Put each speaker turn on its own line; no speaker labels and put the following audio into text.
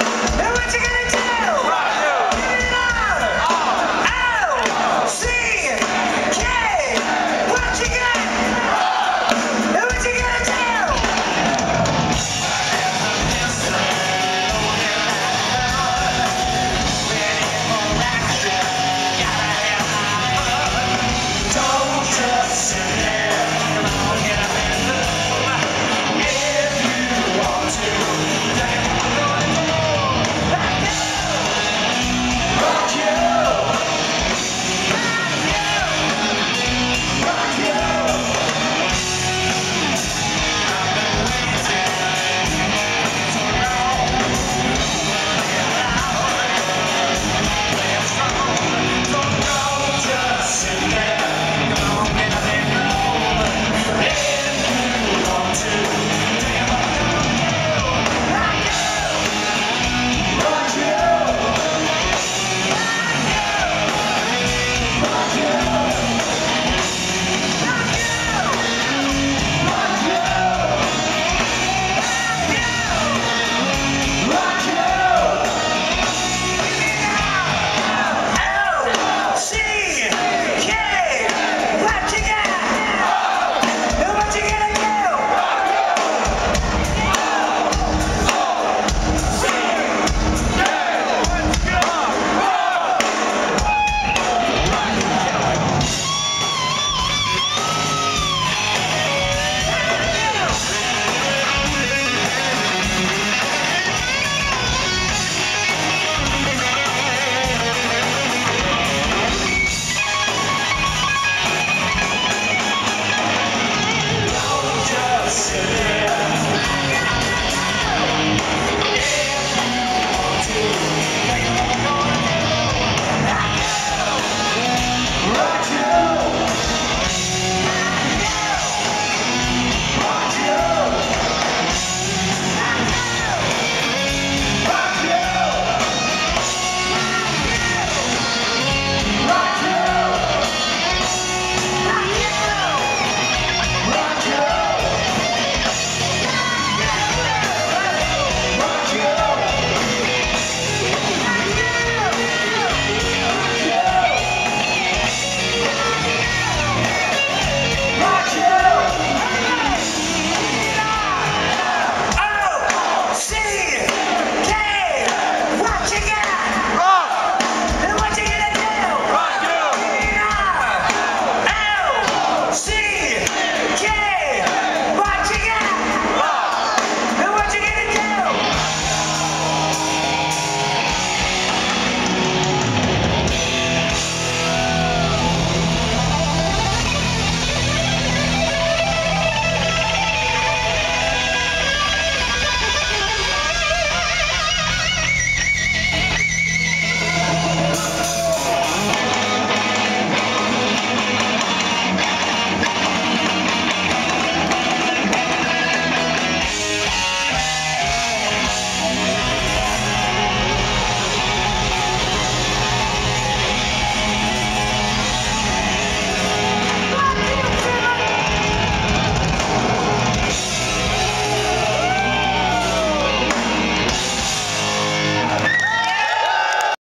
Here what you